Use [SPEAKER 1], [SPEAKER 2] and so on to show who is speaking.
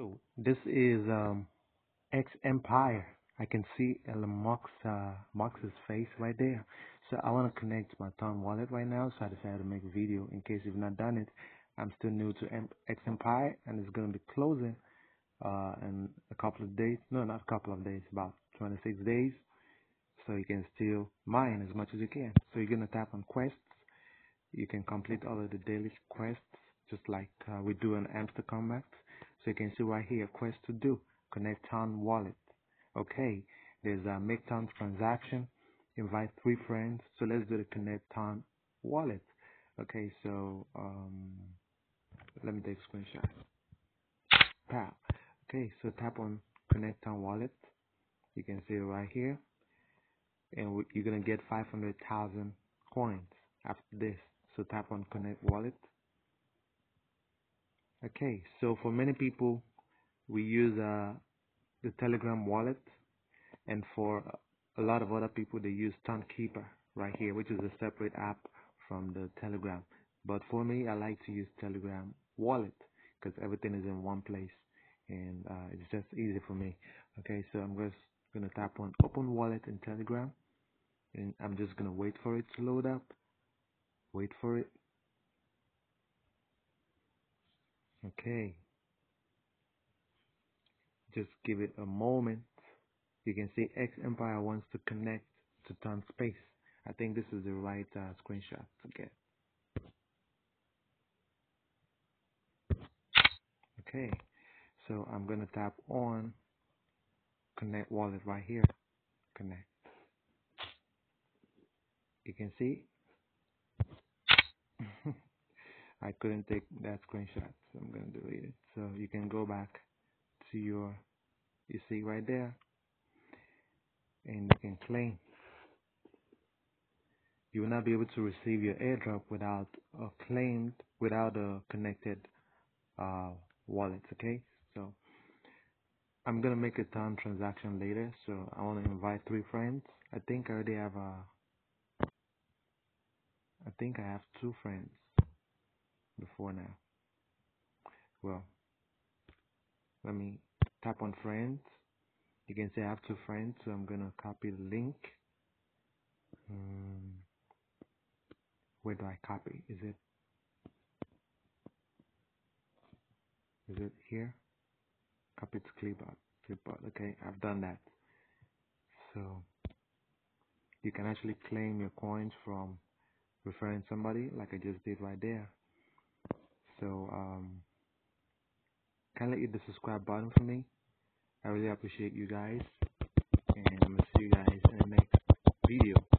[SPEAKER 1] So this is um, X Empire. I can see Musk's, uh, Musk's face right there. So I want to connect my Ton wallet right now. So I decided to make a video. In case you've not done it, I'm still new to X Empire and it's going to be closing uh, in a couple of days. No, not a couple of days, about 26 days. So you can still mine as much as you can. So you're going to tap on quests. You can complete all of the daily quests just like uh, we do in Hamster Kombat. So you can see right here, quest to do, connect Ton wallet. Okay, there's a make Ton transaction, invite three friends. So let's do the connect Ton wallet. Okay, so um, let me take a screenshot. Okay, so tap on connect Ton wallet. You can see right here. And you're going to get 500,000 coins after this. So tap on connect wallet. Okay, so for many people, we use uh, the Telegram wallet, and for a lot of other people, they use Keeper right here, which is a separate app from the Telegram. But for me, I like to use Telegram wallet because everything is in one place, and uh, it's just easy for me. Okay, so I'm just gonna tap on Open Wallet in Telegram, and I'm just gonna wait for it to load up. Wait for it. Okay. Just give it a moment. You can see X Empire wants to connect to Ton Space. I think this is the right uh, screenshot to get. Okay, so I'm gonna tap on connect wallet right here. Connect. You can see I couldn't take that screenshot, so I'm gonna delete it. So you can go back to your, you see right there, and you can claim. You will not be able to receive your airdrop without a claimed, without a connected uh, wallet. Okay, so I'm gonna make a Ton transaction later. So I want to invite three friends. I think I already have a. I think I have two friends before now. Well, let me tap on friends. You can say I have two friends, so I'm gonna copy the link. Um, where do I copy? Is it is it here? Copy to clipboard. Clipboard. Okay, I've done that. So you can actually claim your coins from referring somebody, like I just did right there. So um, kindly hit the subscribe button for me. I really appreciate you guys. And I'm to see you guys in the next video.